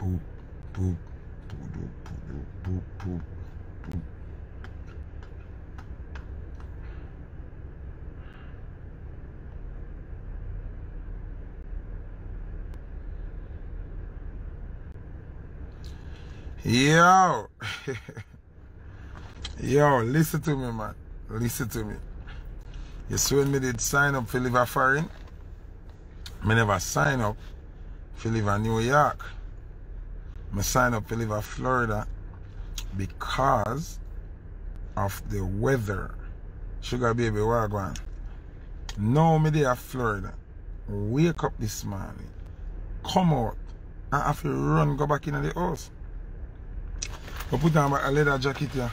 boop, boop, boop, boop, boop, boop, boop. Yo, yo, listen to me, man. Listen to me. You see me did sign up for live a foreign, me never sign up for live New York. Me sign up to live in Florida because of the weather. Sugar baby, wagwan. Now me there Florida. Wake up this morning. Come out. I have to run go back in the house. I put on a leather jacket here.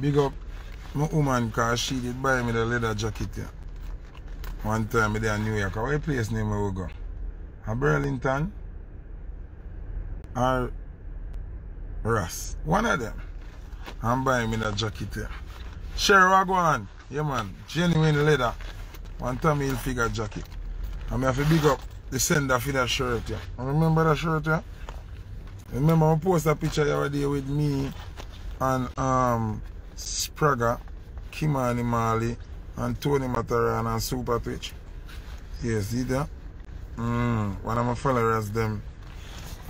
Big up my woman because she did buy me the leather jacket here. One time I there in New York. What place name I will go? A Burlington or Ross. One of them. I'm buying me that jacket here. Go on? Yeah man, genuine leather. One time he'll figure jacket. I'm have to big up the sender for that shirt here. Remember that shirt here? Remember I post a picture the other day with me and um Spragga, Kimani Marley, and Tony Matterhorn and Super Twitch. Yes, see that? Mm, one of my followers them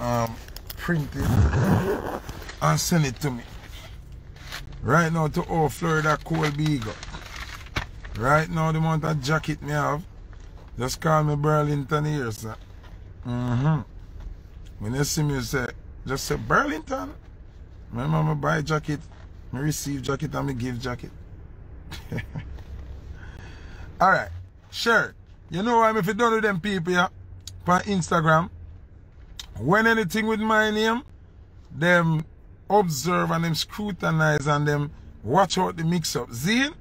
um print it and send it to me. Right now to all Florida cold beagle. Right now the amount of jacket me have, just call me Burlington here, sir. Mm-hmm. When you see me say, just say Burlington. My mama buy jacket, me receive jacket and me give jacket. Alright, sure. You know I'm if you done with them people yeah? on Instagram. When anything with my name, them observe and them scrutinize and them watch out the mix up. Zine,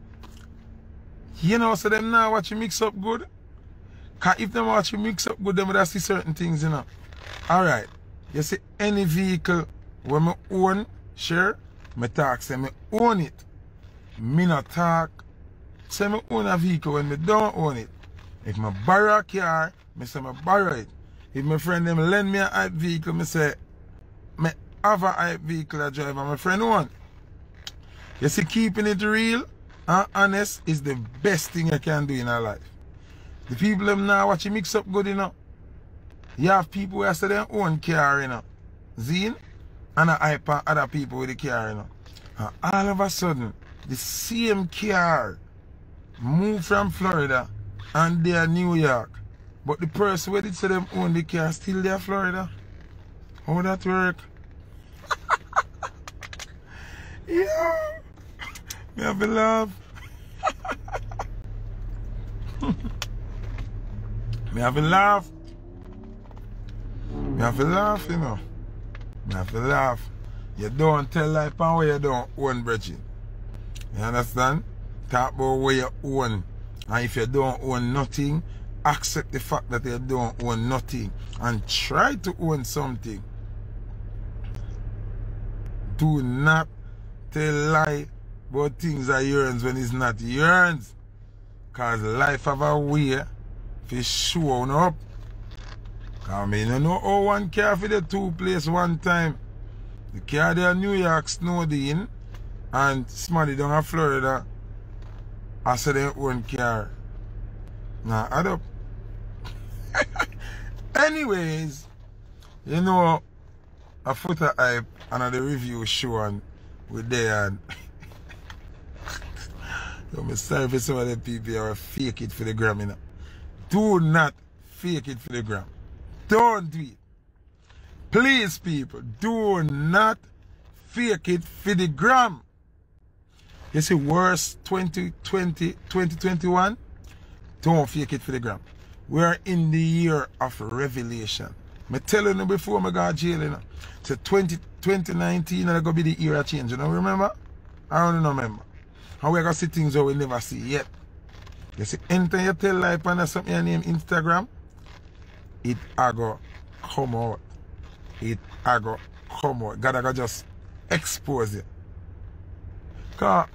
you know, so them now watch you mix up good. Cause if them watch you mix up good, them would see certain things, you know. Alright. You see any vehicle when me own, share, me talk say me own it. Me not talk say me own a vehicle when me don't own it. If me borrow a car, me say me borrow it. If my friend them lend me a hype vehicle, me say me have a hype vehicle I drive my friend one. You see, keeping it real and honest is the best thing you can do in our life. The people them now watch you mix up good enough. You have people who say their own car, you know. Zine? And I hype other people with the car, you know. And all of a sudden, the same car move from Florida and they are New York. But the person where did say them own the car still there Florida. How that work? yeah. Me have a laugh. me have a laugh. Me have to laugh, you know. Me have to laugh. You don't tell life and where you don't own, brethren. You understand? Talk about where you own. And if you don't own nothing, accept the fact that they don't own nothing. And try to own something. Do not tell lie about things are yours when it's not yours. Cause life have a way to show up. Cause me no know how one car for the two place one time. The car there New York snowed in and somebody down in Florida I said they own car. Now add up. Anyways, you know a Foota Hype and the review show and we there and so me sorry for some of the people are fake it for the gram, you know. Do not fake it for the gram. Don't do it. Please, people, do not fake it for the gram. You see, worse 2020, 2021, don't fake it for the gram. We're in the year of revelation. Me telling you before I got jail, you know. So 20, 2019 is going to be the year of change. You know, remember? I don't remember. And we're going to see things that we never see yet. You see, anytime you tell life and something your name Instagram, it I go come out. It I go come out. God just expose it. Cause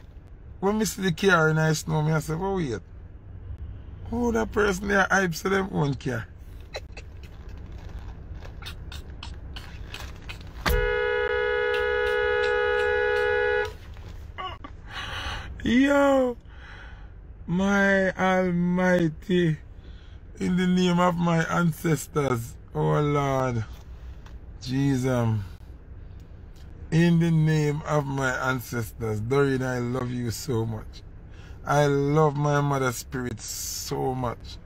when me see the car and I snow I say, oh wait. Who that person there hypes to them care? Yo, my Almighty, in the name of my ancestors, oh Lord, Jesus, in the name of my ancestors, Doreen, I love you so much. I love my mother spirit so much.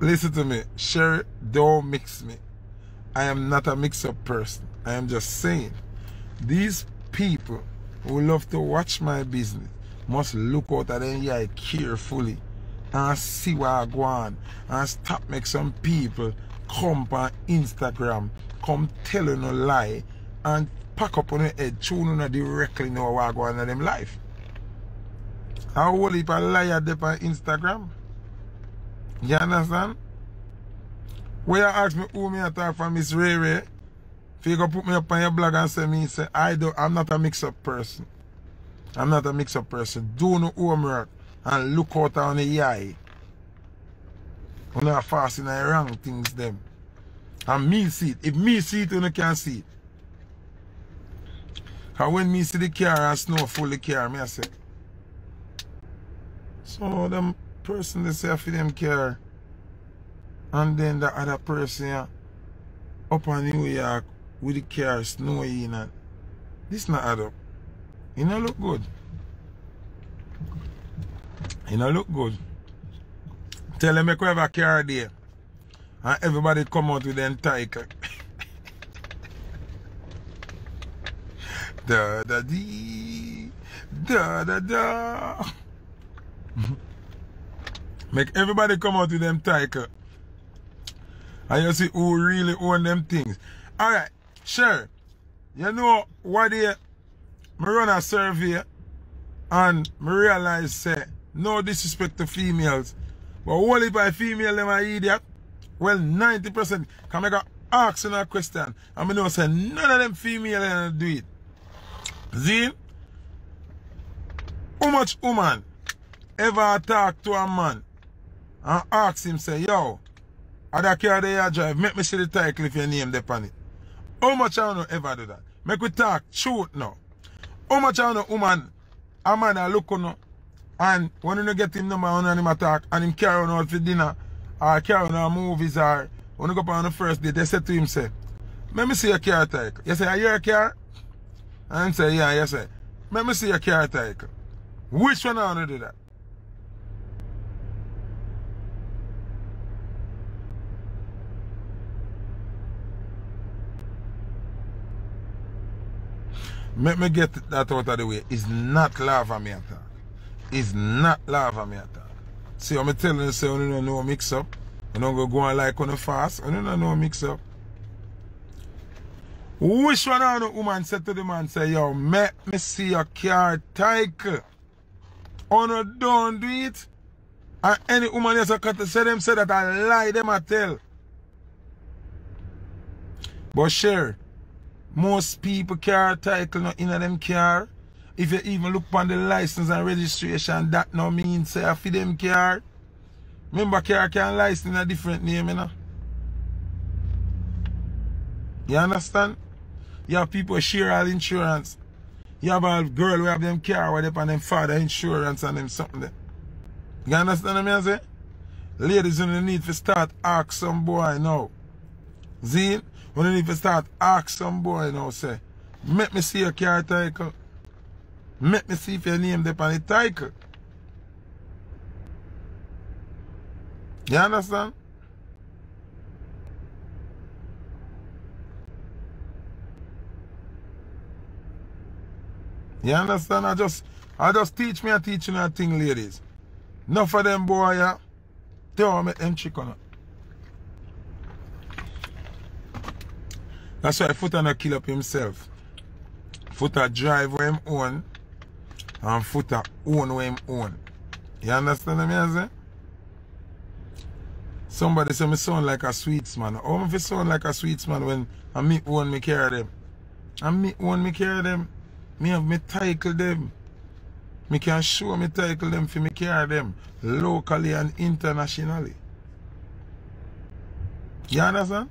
Listen to me, Sherry, don't mix me. I am not a mix-up person. I am just saying, these people who love to watch my business must look out at them eye carefully and see what I go on and stop make some people come on Instagram, come telling a lie and pack up on the head, tune on directly know what I go on in them life. How will if a liar there on Instagram? You understand? When you ask me who me talk from Miss Ray Ray, if you go put me up on your blog and say me, say, I don't, I'm not a mix-up person. I'm not a mix-up person. Do no homework and look out on the eye. When I fast in the wrong things them. And me see it. If me see it, you can see it. And when me see the car and snow full the car, me I say, so them person they say for them car and then the other person up in New York with the car snowy in and this not add up. It not look good. It not look good. Tell them make we have a car there. And everybody come out with them title. Da da dee da da da Make everybody come out with them title. And you see who really own them things. Alright, sure. You know what they me run a survey and me realize say no disrespect to females. But only by female them are idiot. Well 90% can make a ask a question. And me know say none of them female do it. See? How much woman ever talk to a man and ask him say, yo, other car they drive, make me see the title if your name depend it. How much I don't ever do that? Make we talk truth now. How much I know woman, a man I look on and when you get him number on him attack and him carry on out for dinner or carry on our movies or when you go on the first day, they say to him, say, let me see your car title. You say, are you a car? And say, yeah, you say, let me see your title. Which one I want to do that? Make me get that out of the way. It's not lava me attack. It's not lava me attack. See, I'm telling you, say, you don't know mix up. You don't go go on like on the fast. You don't know mix up. Which one of the woman said to the man, say, yo, make me see your car title. Oh no, don't do it. And any woman else cut say them say that I lie them I tell. But sure, most people car title not in them car. If you even look on the license and registration, that no means say for them car. Remember car can license a different name, you know. You understand? You have people share all insurance. You have a girl who have them car where they on them father insurance and them something there. You understand what I say? Ladies you need to start ask some boy now. See? When you need to start ask some boy now say, make me see your car title. Make me see if your name there on the title. You understand? You understand? I just I just teach me a teaching a thing, ladies. Enough of them boy, yeah. Don't make them chicken. That's why Foota not kill up himself. Foota drive where him own and Foota own where him own. You understand what I say? Somebody say me sound like a sweets man. How I sound like a sweets man when I me own me care them? I me own me care them. Me have me title them. Me can show me title them for me care them locally and internationally. You understand?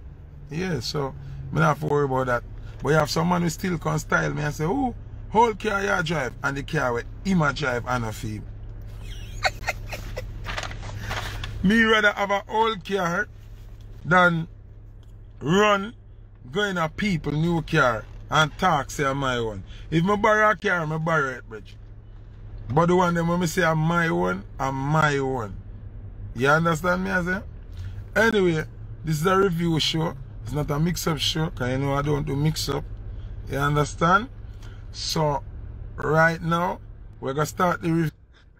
Yeah, so Me not have to worry about that. But you have someone who still can style me and say, oh, whole car you drive and the car with him a drive and a fee. me rather have a old car than run going a people new car and talk say I'm my own. If me borrow a car, me borrow it, bridge. But the one them when me say I'm my own, I'm my own. You understand me I say? Anyway, this is a review show. It's not a mix-up show, because you know I don't do mix-up. You understand? So, right now, we're going to start the review.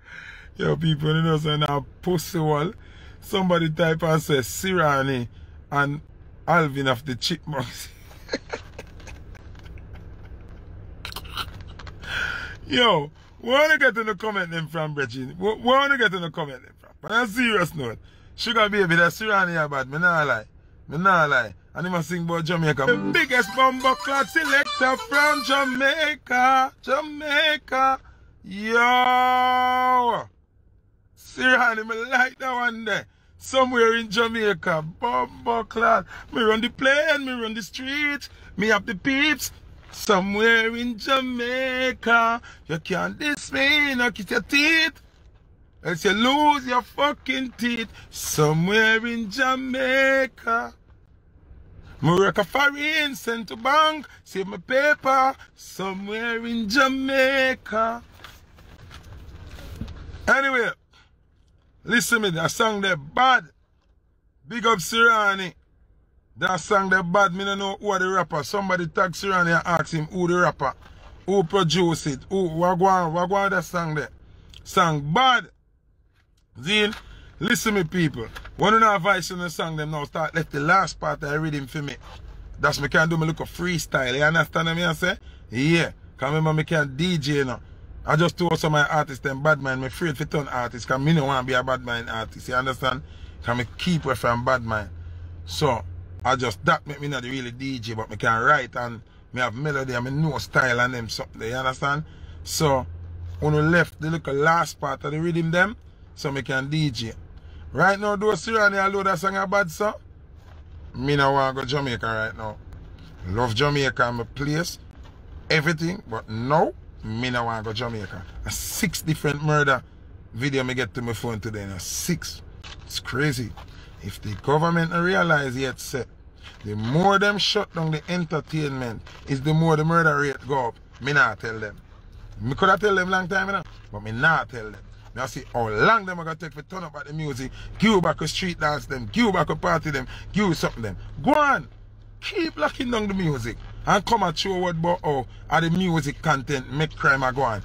Yo, people, you know, so now, pussy wall. Somebody type and say, Sirani and Alvin of the Chipmunks. Yo, what wanna get in the comment them from, Reggie? What wanna get in the comment them from? But on a serious note, Sugar Baby, that Sirani here bad, me not lie. Me not lie. And must sing about Jamaica. The biggest bomber clad selector from Jamaica. Jamaica. Yo. Sirani, me like that one there. Somewhere in Jamaica. Bomber clad. Me run the plane, me run the street. Me have the peeps. Somewhere in Jamaica, you can't diss me, no kiss your teeth. Else you lose your fucking teeth. Somewhere in Jamaica. A foreign, sent to bank, save my paper. Somewhere in Jamaica. Anyway, listen to me, that song there bad. Big up Sirani. That song that bad, me don't know who the rapper. Somebody tag around and ask him who the rapper. Who produced it. Who, go on that song there. Song bad. Zin, listen me people. When you know voice in the song them now start left the last part I read him for me. That's me can do me look a freestyle. You understand what I say? Yeah. Cause remember me can DJ now. I just told some of my artists them bad mind. Me afraid to turn artist. Cause me no want to be a bad man artist. You understand? Cause me keep away from bad man. So I just that make me not really DJ, but me can write and me have melody and me know style and them something. You understand? So when we left the little last part of the rhythm them, so me can DJ. Right now, those Sirani I load that song a bad song. Me now want to go Jamaica right now. Love Jamaica my place. Everything, but no, me now want to go Jamaica. A six different murder video me get to my phone today. Now six. It's crazy. If the government realize yet set the more them shut down the entertainment, is the more the murder rate go up. Me not tell them. Me could have tell them long time, you but me not tell them. Now see how long them are gonna take for turn up at the music, give back a street dance them, give back a party them, give something them. Go on. Keep locking down the music and come and show what about how are the music content make crime a go on.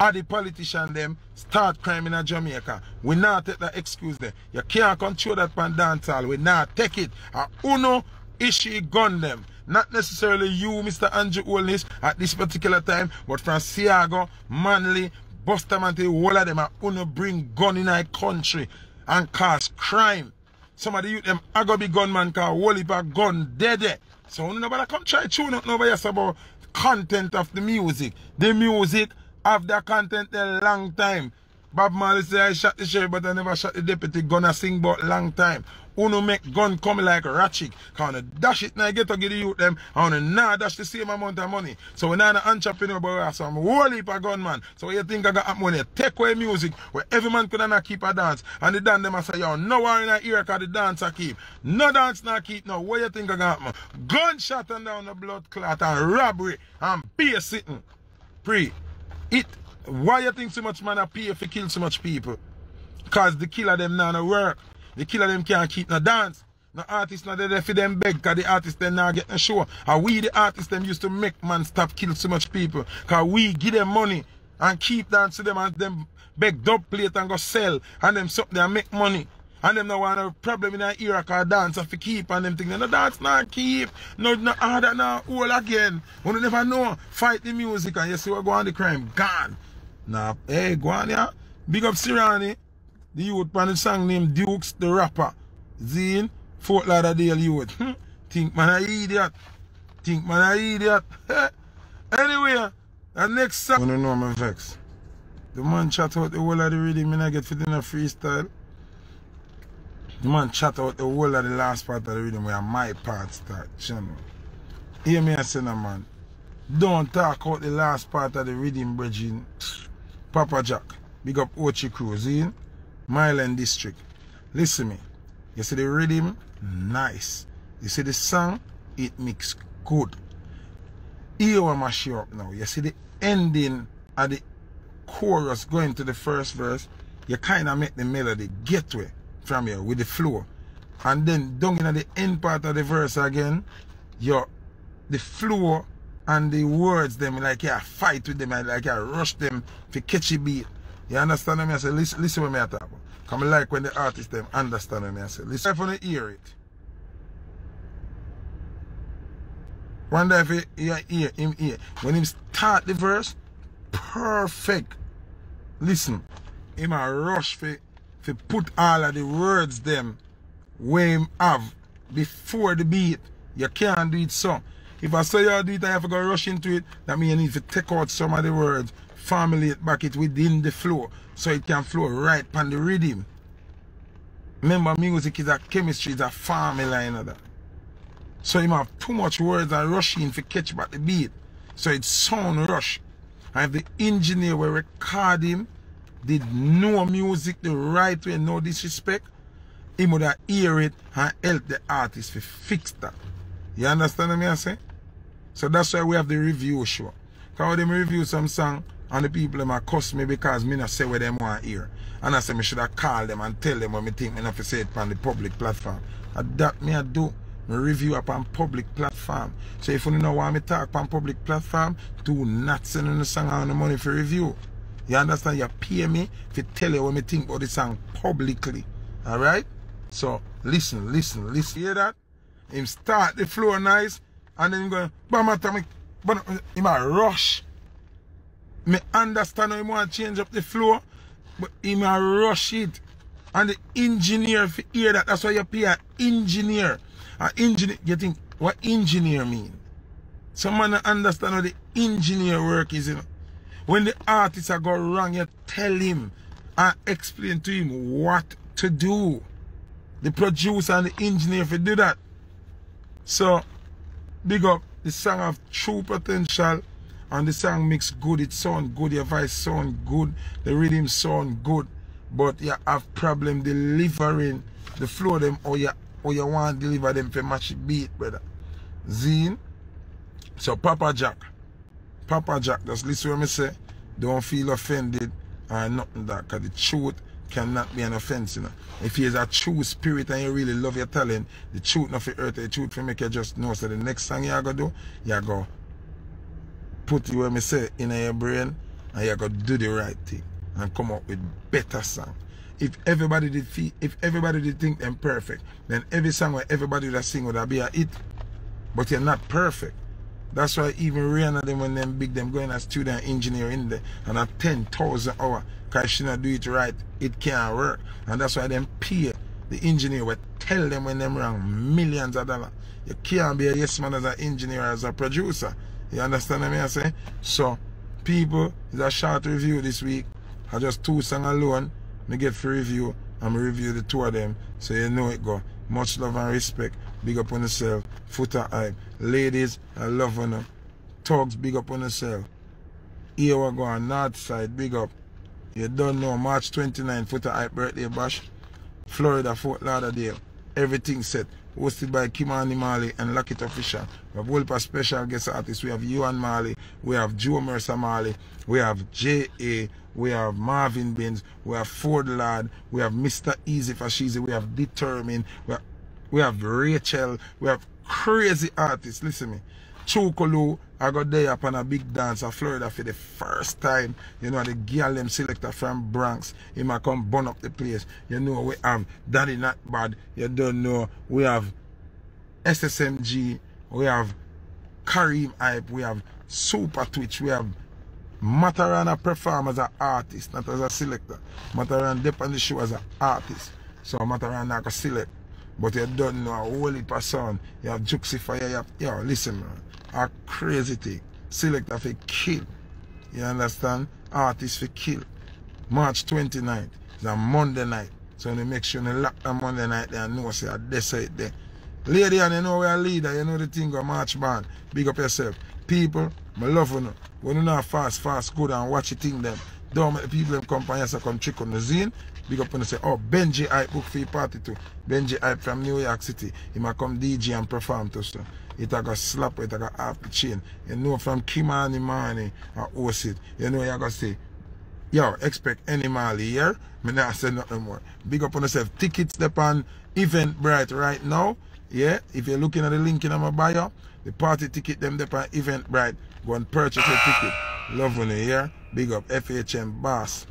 Are the politician them start crime in Jamaica. We not take that excuse there. You can't control that pan dancehall. We not take it. A uno issue gun them. Not necessarily you, Mr. Andrew Holness, at this particular time, but Seaga, Manley, Bustamante, all of them are gonna bring gun in our country and cause crime. Some of the youth them are gonna be gunman heap of gun dead. So nobody come try tune up nobody else about content of the music. The music have that content a long time. Bob Marley say I shot the sheriff but I never shot the deputy. Gonna sing about long time. Uno make gun come like ratchet. To dash it now get to get the youth them. And wanna now dash the same amount of money. So when I'm an entrepreneur but have some whole heap of gunman. So you think I got money? Take away music where every man could not keep a dance. And the dance them I say, yo, no one in here cause the dance I keep. No dance not keep no. What you think I got man? Gunshot and down the blood clot and robbery and beer sitting. Pre. It why you think so much man pay if you kill so much people? Cause the killer them now no work. The killer them can't keep no dance. No artists not there for them beg cause the artist them now get no show. And we the artist them used to make man stop kill so much people. Cause we give them money and keep dance to them and them beg dub plate and go sell and them something and make money. And them no want a problem in that era cause dance have to keep and them thing. No dance not keep. No no harder now all again. You never know. Fight the music and you see what go on the crime. Gone. Now hey go on yeah. Big up Sirani. The youth on the song named Dukes the rapper. Zine Fort Lauderdale youth. Hmm. Think man a idiot. Think man a idiot. anyway, the next song. I don't know my vex. The man chat out the whole of the rhythm and I get fit in a freestyle. The man chat out the whole of the last part of the rhythm where my part start, you know. Hear me I say no man. Don't talk out the last part of the reading bridging. Papa Jack. Big up Ochi Cruise in Myland District. Listen me. You see the rhythm? Nice. You see the song? It mix good. Here what mash you up now. You see the ending of the chorus going to the first verse. You kind of make the melody gateway from here with the flow. And then down in the end part of the verse again, you the flow and the words them like yeah fight with them like you rush them for catchy beat. You understand me? I say listen listen what me I talk. Come like when the artist them understand me I say listen if you hear it. Day if you hear, him hear when him start the verse, perfect. Listen, him a rush for, for put all of the words them where him have before the beat. You can't do it so. If I say you do it, I have to go rush into it. That means you need to take out some of the words, formulate back it within the flow, so it can flow right on the rhythm. Remember, music is a chemistry, is a formula, you know that. So you have too much words and rushing to catch back the beat. So it sound rush. And if the engineer will record him, did no music the right way, no disrespect, he would have hear it and help the artist to fix that. You understand what I say? So that's why we have the review show. Because them review some song and the people them cuss me because me not say what them want hear. And I say me should have call them and tell them what me think me not to say it on the public platform. And that me I do. Me review upon public platform. So if you know why me talk on public platform, do not send in the song on the money for review. You understand? You pay me to tell you what me think about the song publicly. Alright? So listen, listen, listen. Hear that? Him start the flow nice and then go, bam at me, but he might rush. Me understand how he want to change up the flow, but he might rush it. And the engineer if you hear that, that's why you pay an engineer. An engineer, you think, what engineer mean? Someone understand how the engineer work is, you know. When the artist are go wrong, you tell him and explain to him what to do. The producer and the engineer if you do that. So, big up the song of true potential and the song mix good, it sound good, your voice sound good, the rhythm sound good, but you have problem delivering the flow them or you or you want to deliver them for match beat, brother. Zine. So Papa Jack. Papa Jack, just listen what me say. Don't feel offended or nothing that cause the truth cannot be an offense, you know. If he is a true spirit and you really love your talent, the truth not for earth, the truth for make you just know. So the next song you gonna do, you go put you where me say in your brain and you go do the right thing and come up with better song. If everybody did feel, if everybody did think them perfect, then every song where everybody that sing would be a hit. But you're not perfect. That's why even Rihanna them when them big them going as student engineer in there and at 10,000 hour because she not do it right, it can't work. And that's why them pay the engineer will tell them when them wrong millions of dollars. You can't be a yes man as an engineer as a producer. You understand what I say? So people is a short review this week. I just two song alone. Me get for review and me review the two of them. So you know it go. Much love and respect. Big up on yourself. Foota Hype. Ladies, I love on them. Talks big up on yourself. Here we go on north side, big up. You don't know, March 29, Foota Hype birthday bash. Florida, Fort Lauderdale. Everything set. Hosted by Kimani Marley and Lock It Official. We have Wolpa special guest artists. We have you and Marley. We have Jo Mersa Marley. We have J.A. We have Marvin Binns. We have Ford Lad. We have Mr. Easy Fashizi. We have Determined. We have, we have Rachel. We have crazy artists. Listen me. Chukolu, I got there upon a big dance in Florida for the first time. You know, the girl them selector from Bronx. He might come burn up the place. You know, we have Daddy Not Bad. You don't know. We have SSMG. We have Kareem Hype. We have Super Twitch. We have Matarana perform as an artist, not as a selector. Matterhorn dip on the show as an artist. So Matterhorn not a select. But you don't know a whole heap of sound. You have Juxifier, you have, yo, listen man a crazy thing. Selector for kill. You understand? Artist for kill. March 29th. It's a Monday night. So you make sure you lock the Monday night there and know say I decide there. Lady and you know we are leader, you know the thing go march band. Big up yourself. People, I love you. When you know fast, fast, good and watch the thing them. Don't make the people them come and come trick on the zine. Big up and say, oh Benji Hype book for your party too. Benji Hype from New York City. He might come DJ and perform to us. It a go slap it, a go half the chain. You know from Kimani Mani or host it. You know you go say, yo, expect any Mali here. Me not say nothing more. Big up on yourself. Tickets on Eventbrite right now. Yeah, if you're looking at the link in my bio, the party ticket them on Eventbrite. Go and purchase your ticket. Love when you here. Big up FHM boss.